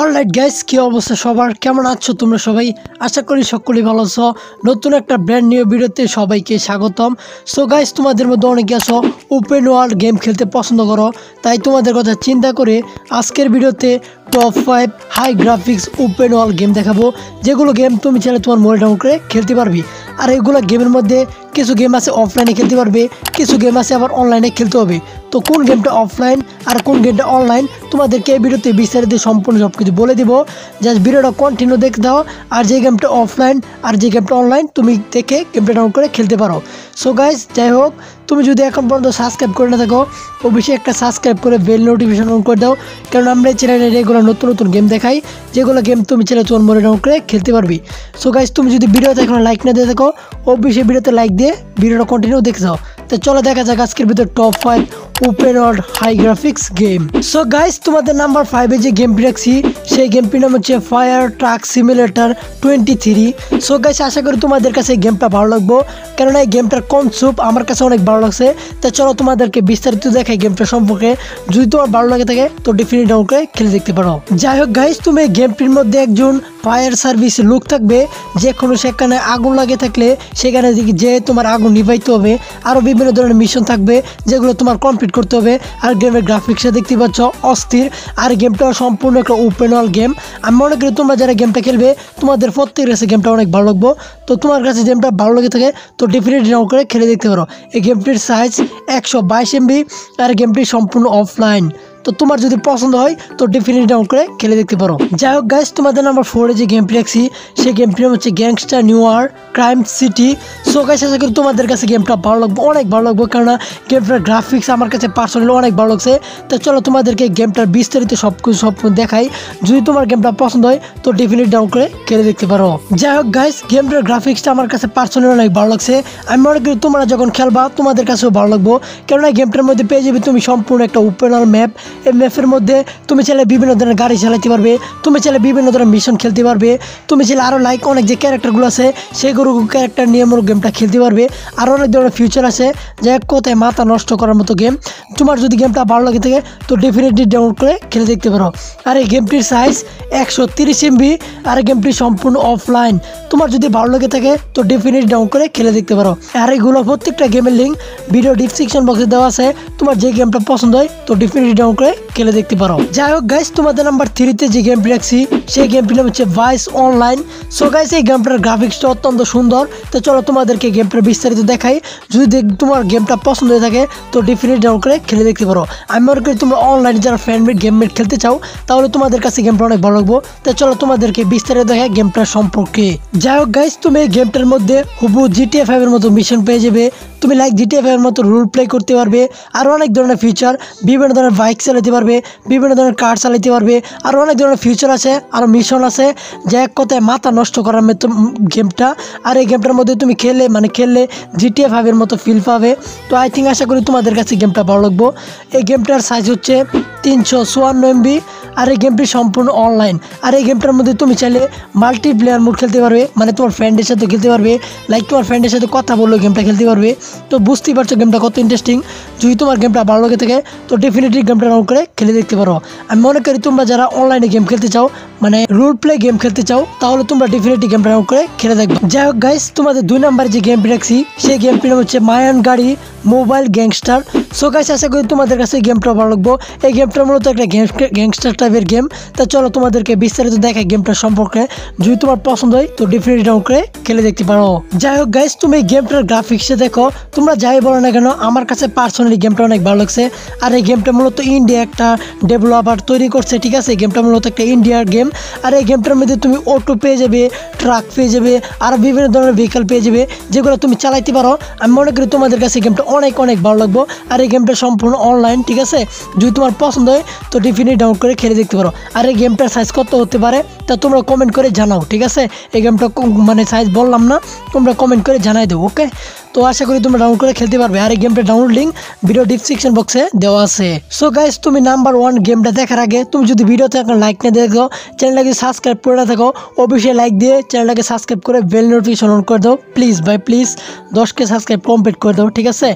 Alright guys কি অবস্থা সবার? কেমন আছো তোমরা সবাই? আশা করি সকলেই ভালো আছো। নতুন একটা ব্র্যান্ড নিউ ভিডিওতে সবাইকে স্বাগতম। সো গাইস তোমাদের মধ্যে অনেকে আছো ওপেন ওয়ার্ল্ড গেম খেলতে পছন্দ করো। তাই তোমাদের কথা চিন্তা করে আজকের ভিডিওতে top five high graphics open world game দেখাবো। যেগুলো গেম তুমি চাইলে তোমার মোবাইল ডাউন করে খেলতে পারবি। আর এগুলো গেমের মধ্যে কিছু গেম আছে অফলাইনে খেলতে পারবে, কিছু গেম আছে আবার অনলাইনে খেলতে হবে। তো কোন গেমটা অফলাইন আর কোন গেমটা অনলাইন তোমাদেরকে এই ভিডিওতে বিস্তারিত সম্পূর্ণ সব কিছু বলে দিব। জাস্ট ভিডিওটা কন্টিনিউ দেখে দাও, আর যে গেমটা অফলাইন আর যে গেমটা অনলাইন তুমি দেখে গেমটা ডাউন করে খেলতে পারো। সো গাইজ যাই হোক, তুমি যদি এখন পর্যন্ত সাবস্ক্রাইব করে না থাকো, অবশ্যই একটা সাবস্ক্রাইব করে বেল নোটিফিকেশন অন করে দাও, কারণ আমরা এই চ্যানেলে রেগুলার নতুন নতুন গেম দেখাই, যেগুলো গেম তুমি চ্যানেল তোমার মনে ডাউন করে খেলতে পারবি। সো গাইজ তুমি যদি ভিডিওতে এখন লাইক না দিয়ে থাকো, অবশ্যই ভিডিওতে লাইক দিয়ে ভিডিওটা কন্টিনিউ দেখে যাও তো চলো দেখা যাক আজকের ভিতরে top five world high graphics game so guys তোমাদের নাম্বার ফাইভে যে গেমটি রাখছি সেই গেমটির নাম হচ্ছে fire truck simulator twenty three so guys আশা করি তোমাদের কাছে এই গেমটা ভালো লাগবো। কেননা এই গেমটার কনসেপ্ট আমার কাছে অনেক ভালো লাগছে। তো চলো তোমাদেরকে বিস্তারিত দেখাই গেমটা সম্পর্কে। যদি তোমার ভালো লাগে থাকে, তো ডেফিনেট করে খেলে দেখতে পারো। যাই হোক গাইস তুমি এই গেমটির মধ্যে একজন ফায়ার সার্ভিস লোক থাকবে, যে কোনো সেখানে আগুন লাগে থাকলে, সেখানে যে তোমার আগুন নিভাইতে হবে। আরও বিভিন্ন ধরনের মিশন থাকবে, যেগুলো তোমার কমপ্লিট করতে হবে। আর গেমের গ্রাফিক্সে দেখতে পাচ্ছ অস্থির। আর গেমটা সম্পূর্ণ একটা ওপেন অল গেম আমি মনে করি তোমরা যারা গেমটা খেলবে, তোমাদের প্রত্যেকের কাছে গেমটা অনেক ভালো লাগবো। তো তোমার কাছে গেমটা ভালো লেগে থাকে, তো ডেফিনেটলি ডাউন করে খেলে দেখতে পারো। এই গেমটির সাইজ একশো বাইশ এমবি আর গেমটি সম্পূর্ণ অফলাইন তো তোমার যদি পছন্দ হয়, তো ডেফিনেটলি ডাউন করে খেলে দেখতে পারো। যাই হোক গাইস তোমাদের নাম্বার ফোরে যে গেমটি রাখছি সেই গেম নাম হচ্ছে গ্যাংস্টার নিউ আর ক্রাইম সিটি সো গাইস আশা করি তোমাদের কাছে গেমটা ভালো লাগবে, অনেক ভালো লাগবে, কেননা গেমটার গ্রাফিক্স আমার কাছে পার্সোনালি অনেক ভালো লাগছে। তো চলো তোমাদেরকে গেমটার বিস্তারিত সব কিছু সব দেখাই। যদি তোমার গেমটা পছন্দ হয়, তো ডেফিনেটলি ডাউন করে খেলে দেখতে পারো। যাই হোক গাইস গেমটার গ্রাফিক্সটা আমার কাছে পার্সোনালি অনেক ভালো লাগছে। আমি মনে করি তোমরা যখন খেলবা, তোমাদের কাছেও ভালো লাগবো। কেননা গেমটার মধ্যে পেয়ে যাবে তুমি সম্পূর্ণ একটা ওপেনার ম্যাপ এই ম্যাপের মধ্যে তুমি চাইলে বিভিন্ন ধরনের গাড়ি চালাতে পারবে, তুমি চাইলে বিভিন্ন ধরনের মিশন খেলতে পারবে, তুমি চাইলে আরও লাইক অনেক যে ক্যারেক্টারগুলো আছে সেগুলো ক্যারেক্টার নিয়ে মোর গেমটা খেলতে পারবে। আরও অনেক ধরনের ফিউচার আছে, যে কোথায় মাথা নষ্ট করার মতো গেম তোমার যদি গেমটা ভালো লাগে থাকে, তো ডেফিনেটলি ডাউনলোড করে খেলে দেখতে পারো। আর এই গেমটির সাইজ একশো তিরিশ এমবি আর গেমটি সম্পূর্ণ অফলাইন তোমার যদি ভালো লাগে থাকে, তো ডেফিনেটলি ডাউন করে খেলে দেখতে পারো। আর এইগুলো প্রত্যেকটা গেমের লিঙ্ক ভিডিও ডিসক্রিপশন বক্সে দেওয়া আছে। তোমার যে গেমটা পছন্দ হয়, তো ডেফিনেটলি ডাউন করে খেলে দেখতে পারো। যাই হোক গাইস তোমাদের নাম্বার থ্রিতে যে গেমটি রাখছি সেই গেমটির নাম হচ্ছে ভাইস অনলাইন সো গাইস এই গেমটার গ্রাফিক্সটা অত্যন্ত সুন্দর। তো চলো তোমাদেরকে গেমটা বিস্তারিত দেখাই। যদি তোমার গেমটা পছন্দ হয়ে থাকে, তো ডেফিনেট ডাউন করে খেলে দেখতে পারো। আমি মনে করি তোমরা অনলাইনে যারা ফ্রেন্ড মেড গেম মেড খেলতে চাও, তাহলে তোমাদের কাছে গেমটা অনেক ভালো লাগবো। তো চলো তোমাদেরকে বিস্তারিত দেখাই গেমটার সম্পর্কে। যাই হোক গাইস তুমি এই গেমটার মধ্যে হুবু জিটিএফ এর মতো মিশন পেয়ে যাবে। তুমি লাইক জিটিএফ এর মতো রুল প্লে করতে পারবে। আরও অনেক ধরনের ফিচার বিভিন্ন ধরনের বাইক চালাতে পারবে, বিভিন্ন ধরনের কার চালাতে পারবে আরও অনেক ধরনের ফিউচার আছে, আর মিশন আছে, যে এক কথায় মাথা নষ্ট করার মতো গেমটা আর এই গেমটার মধ্যে তুমি খেলে মানে খেললে জিটিএ ফাইভের মতো ফিল পাবে। তো আই থিঙ্ক আশা করি তোমাদের কাছে গেমটা ভালো লাগবো। এই গেমটার সাইজ হচ্ছে তিনশো চুয়ান্ন এমবি আর এই গেমটি সম্পূর্ণ অনলাইন আর এই গেমটার মধ্যে তুমি চাইলে মাল্টি প্লেয়ার মোড খেলতে পারবে মানে তোমার ফ্রেন্ডের সাথে খেলতে পারবে লাইক তোমার ফ্রেন্ডের সাথে কথা বললেও গেমটা খেলতে পারবে। তো বুঝতেই পারছ গেমটা কত ইন্টারেস্টিং যদি তোমার গেমটা ভালো লাগে থাকে, তো ডেফিনেটলি গেমটা ডাউন করে খেলে দেখতে পারো। আমি মনে করি তোমরা যারা অনলাইনে গেম খেলতে চাও মানে রোল প্লে গেম খেলতে চাও, তাহলে তোমরা ডেফিনেটলি গেমটা ডাউন করে খেলে দেখবে। যাই হোক গাইস তোমাদের দুই নাম্বার যে গেমটি রাখছি সেই গেমটির নাম হচ্ছে মায়ান গাড়ি মোবাইল গ্যাংস্টার সো গাইস আশা করি তোমাদের কাছে গেমটা ভালো লাগবো। এই গেমটা মূলত একটা গ্যাংস্টার টাইপের গেম তা চলো তোমাদেরকে বিস্তারিত দেখাই গেমটা সম্পর্কে। যদি তোমার পছন্দ হয়, তো ডেফিনেটলি ডাউন করে খেলে দেখতে পারো। যাই হোক গাইস তুমি এই গেমটার গ্রাফিক্সে দেখো, তোমরা যাই বলো না কেন, আমার কাছে পার্সোনালি গেমটা অনেক ভালো লাগছে। আর এই গেমটা মূলত ইন্ডিয়া একটা ডেভেলপার তৈরি করছে, ঠিক আছে? গেমটা মূলত একটা ইন্ডিয়ার গেম আর এই গেমটার মধ্যে তুমি অটো পেয়ে যাবে ট্রাক পেয়ে যাবে, আর বিভিন্ন ধরনের ভেহিকাল পেয়ে যাবে, যেগুলো তুমি চালাইতে পারো। আমি মনে করি তোমাদের কাছে এই গেমটা অনেক অনেক ভালো লাগবো। আর এই গেমটা সম্পূর্ণ অনলাইন ঠিক আছে? যদি তোমার পছন্দ হয়, তো ডেফিনেট ডাউন করে খেলে দেখতে পারো। আর এই গেমটার সাইজ কত হতে পারে, তা তোমরা কমেন্ট করে জানাও, ঠিক আছে? এই গেমটা মানে সাইজ বললাম না, তোমরা কমেন্ট করে জানাই দেবো ওকে তো আশা করি তোমরা ডাউনলোড করে খেলতে পারবে। আর এই গেমটা ডাউনলোড লিঙ্ক ভিডিও ডিসক্রিপশন বক্সে দেওয়া আছে। সো গাইস তুমি নাম্বার ওয়ান গেমটা দেখার আগে তুমি যদি ভিডিওতে এখন লাইক না দেখো চ্যানেলটাকে সাবস্ক্রাইব করে না থাকো, অবশ্যই লাইক দিয়ে চ্যানেলটাকে সাবস্ক্রাইব করে বেল নোটিফিকেশন অন করে দাও। প্লিজ ভাই প্লিজ দশকে সাবস্ক্রাইব কমপ্লিট করে দাও, ঠিক আছে?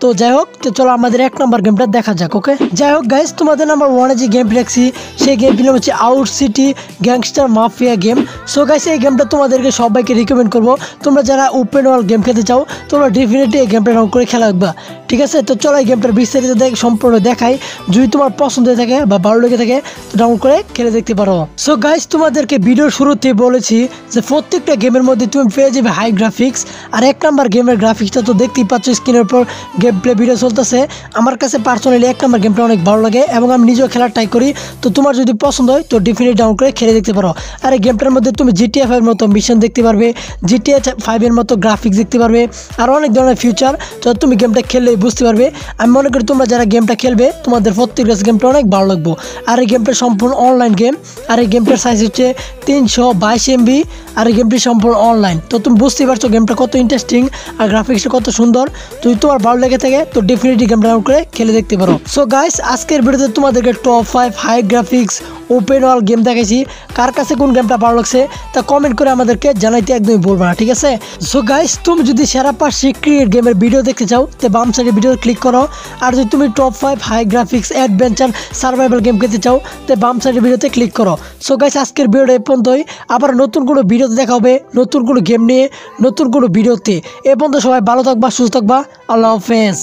তো যাই হোক, তো চলো আমাদের এক নম্বর গেমটা দেখা যাক ওকে যাই হোক গাইজ তোমাদের নাম্বার ওয়ানে যে গেম দেখছি, সেই গেমটির নাম হচ্ছে out city gangster mafia game so guys এই গেমটা তোমাদেরকে সবাইকে রিকমেন্ড করব। তোমরা যারা ওপেন ওয়ার্ল্ড গেম খেলতে চাও, তোমরা ডেফিনেটলি এই গেমটা রং করে খেলা রাখবা। ঠিক আছে? তো চলো এই গেমটার বিস্তারিত দেখ, সম্পূর্ণ দেখাই। যদি তোমার পছন্দ হয়ে থাকে বা ভালো লেগে থাকে, তো ডাউন করে খেলে দেখতে পারো। সো গাইজ তোমাদেরকে ভিডিওর শুরুতে বলেছি যে প্রত্যেকটা গেমের মধ্যে তুমি পেয়ে যাবে হাই গ্রাফিক্স আর এক নাম্বার গেমের গ্রাফিক্সটা তো দেখতেই পাচ্ছ স্ক্রিনের উপর গেম প্লে ভিডিও চলতেছে। আমার কাছে পার্সোনালি এক নাম্বার গেমটা অনেক ভালো লাগে এবং আমি নিজেও খেলার ট্রাই করি। তো তোমার যদি পছন্দ হয়, তো ডেফিনেট ডাউন করে খেলে দেখতে পারো। আর এই গেমটার মধ্যে তুমি জিটিএফ ফাইভের মতো মিশন দেখতে পারবে জিটিএ ফাইভের মতো গ্রাফিক্স দেখতে পারবে, আর অনেক ধরনের ফিউচার তো তুমি গেমটা খেললেই বুঝতে পারবে। আমি মনে করি তোমরা যারা গেমটা খেলবে, তোমাদের প্রত্যেকটা গেমটা অনেক ভালো লাগবে। আর এই গেমটা সম্পূর্ণ অনলাইন গেম আর এই গেমটার সাইজ হচ্ছে তিনশো বাইশ এমবি আর এই গেমটি সম্পূর্ণ অনলাইন তো তুমি বুঝতেই পারছ গেমটা কত ইন্টারেস্টিং আর গ্রাফিক্সটা কত সুন্দর। যদি তোমার ভালো লেগে থাকে, তো ডেফিনেটলি গেম ডাউনলোড করে খেলে দেখতে পারো। সো গাইস আজকের ভিডিওতে তোমাদেরকে top five high graphics open world game দেখাইছি। কার কাছে কোন গেমটা ভালো লাগছে, তা কমেন্ট করে আমাদেরকে জানাইতে একদমই বলব না, ঠিক আছে? সো গাইস তুমি যদি সেরা পাশে ক্রিয়েট গেমের ভিডিও দেখতে চাও, তো বাম সাইডে ভিডিও ক্লিক করো। আর যদি তুমি top five high graphics adventure survival game খেলতে চাও, তো বাম সাইডের ভিডিওতে ক্লিক করো। সো গাইস আজকের ভিডিওটা এ পর্যন্তই। আবার নতুন কোনো ভিডিওতে দেখা হবে, নতুন কোনো গেম নিয়ে, নতুন কোনো ভিডিওতে এ পর্যন্ত সবাই ভালো থাকবা, সুস্থ থাকবা। আল্লাহ হাফেজ।